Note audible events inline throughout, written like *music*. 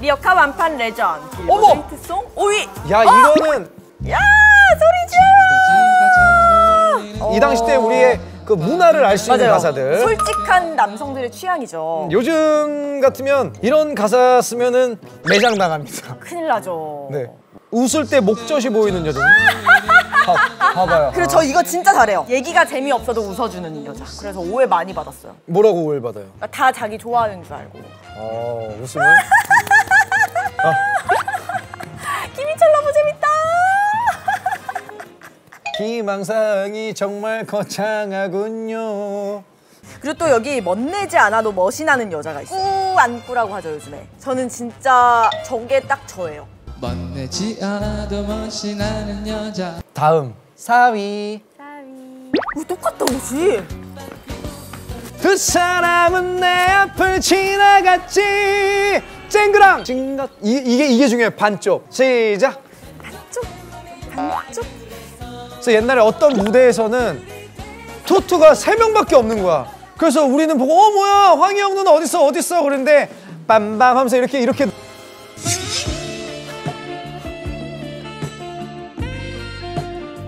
리어카 완판 레전. 어머! 히트송 5위. 야 이거는 *laughs* 야 소리 지르. 이 당시 때 우리의 그 문화를 알 수 있는. 가사들. 솔직한 남성들의 취향이죠. 요즘 같으면 이런 가사 쓰면은 매장 나갑니다. *laughs* 큰일 나죠. 네. 웃을 때 목젖이 보이는 여자. 봐, 봐봐요. 그리고 저 이거 진짜 잘해요. 얘기가 재미없어도 웃어주는 여자. 그래서 오해 많이 받았어요. 뭐라고 오해를 받아요? 그러니까 다 자기 좋아하는 줄 알고. 어, 웃으면 *laughs* 김희철 너무 재밌다. *laughs* 희망사항이 정말 거창하군요. 그리고 또 여기 멋내지 않아도 멋이 나는 여자가 있어요. 꾸안꾸라고 하죠 요즘에. 저는 진짜 저게 딱 저예요. 멋내지 않아도 멋이 나는 여자 다음 사위. 어, 똑같다 옷이. 두 사람은 내 앞을 지나갔지. 쨍그랑 찡긋. 이, 이게 이게 중요해. 반쪽. 시작. 반쪽, 반쪽. 그래서 옛날에 어떤 무대에서는 투투가 세 명밖에 없는 거야. 그래서 우리는 보고 어 뭐야 황희영 누나 어디 있어 어디 있어 그랬는데 빰빰 하면서 이렇게 이렇게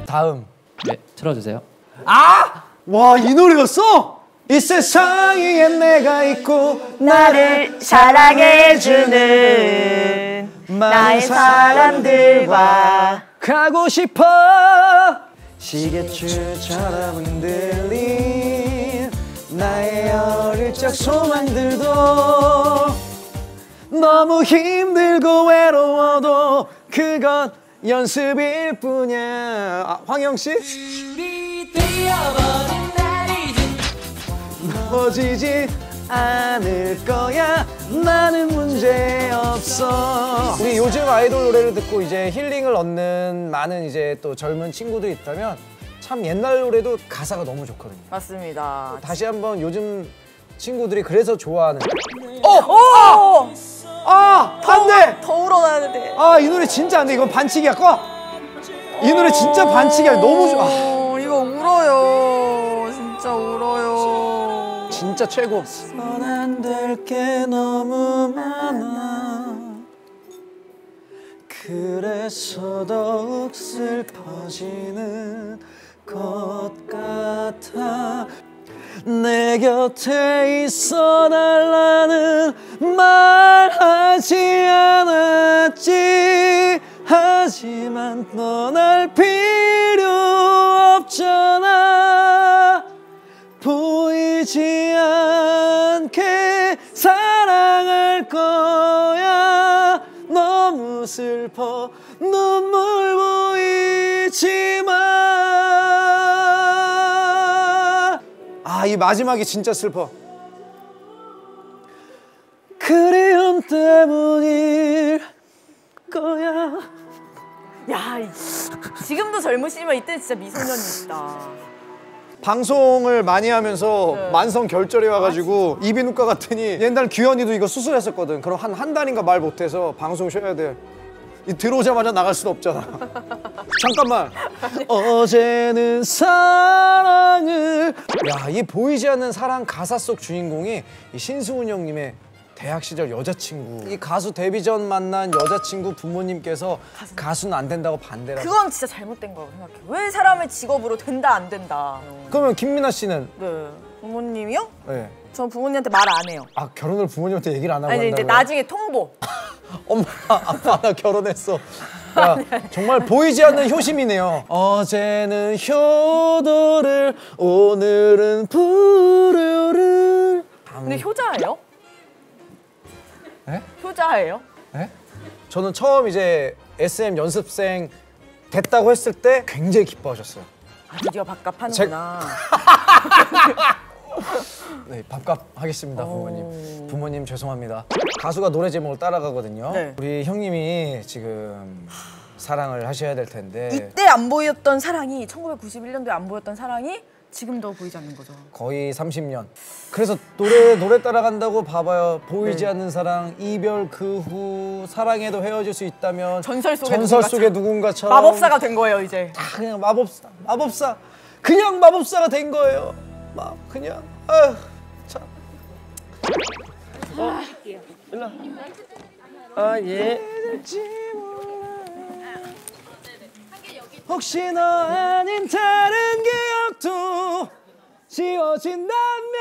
다음 네 틀어주세요 아! 와 이 노래였어? 이 세상에 내가 있고 나를 사랑해주는 나의 사람들과 가고 싶어. 시계추처럼 흔들린 나의 어릴 적 소망들도 너무 힘들고 외로워도 그건 연습일 뿐이야. 아, 황영 씨? 넘어지지 않을 거야. 나는 문제 없어. 우리 요즘 아이돌 노래를 듣고 이제 힐링을 얻는 많은 이제 또 젊은 친구들이 있다면 참 옛날 노래도 가사가 너무 좋거든요. 맞습니다. 다시 한번 요즘 친구들이 그래서 좋아하는 오! 아! 안돼 더 울어나야 돼. 아 이 노래 진짜 안 돼. 이건 반칙이야. 꺼 이 노래 진짜 반칙이야. 너무 좋아 아, 어, 이거 울어요. 진짜 최고. 손안될 게 너무 많아. 그래서 더욱 슬퍼지는 것 같아. 내 곁에 있어 달라는 말하지 않았지. 하지만 떠날 필요 없잖아 보이지 않게 사랑할 거야. 너무 슬퍼. 눈물 보이지만 아이 마지막이 진짜 슬퍼. 그리움 때문일 거야. 야, 이- 지금도 젊으시면 이때 진짜 미소년이시다. 방송을 많이 하면서 네. 만성 결절이 와가지고 이비인후과 갔더니 옛날 규현이도 이거 수술했었거든. 그럼 한 한 달인가 말 못해서 방송 쉬어야 돼. 이 들어오자마자 나갈 수는 없잖아. *laughs* 잠깐만. 어제는 사랑을 야, 이 보이지 않는 사랑 가사 속 주인공이 이 신승훈 형님의 대학 시절 여자친구. 이 가수 데뷔 전 만난 여자친구 부모님께서 가수는 안 된다고 반대라고. 그건 진짜 잘못된 거라고 생각해. 왜 사람의 직업으로 된다 안 된다. 그러면 김민아 씨는 네. 부모님이요? 네. 전 부모님한테 말 안 해요. 아 결혼을 부모님한테 얘기를 안 하고 아니 이제? 나중에 통보. *laughs* 엄마 아빠 나 결혼했어. 야, 정말 보이지 않는 효심이네요. 어제는 효도를 오늘은 불효를. 근데 효자예요? 네? 효자예요? 네? 저는 처음 이제 SM 연습생 됐다고 했을 때 굉장히 기뻐하셨어요. 아, 드디어 밥값 하는구나. *laughs* 네, 밥값 하겠습니다, 부모님. 부모님 죄송합니다. 가수가 노래 제목을 따라가거든요. 네. 우리 형님이 지금 사랑을 하셔야 될 텐데 이때 안 보였던 사랑이 1991년도에 안 보였던 사랑이 지금도 보이지 않는 거죠. 거의 30년. 그래서 노래 노래 따라간다고 봐봐요. 보이지 네. 않는 사랑, 이별 그 후 사랑해도 헤어질 수 있다면 전설 속의 전설 누군가처럼. 속의 누군가처럼 마법사가 된 거예요 이제. 다 그냥 마법사, 마법사, 그냥 마법사가 된 거예요. 막 그냥 아휴 참. 어, 일로. 와. 아 예. 혹시 너 아닌 다른 기억도 지워진다면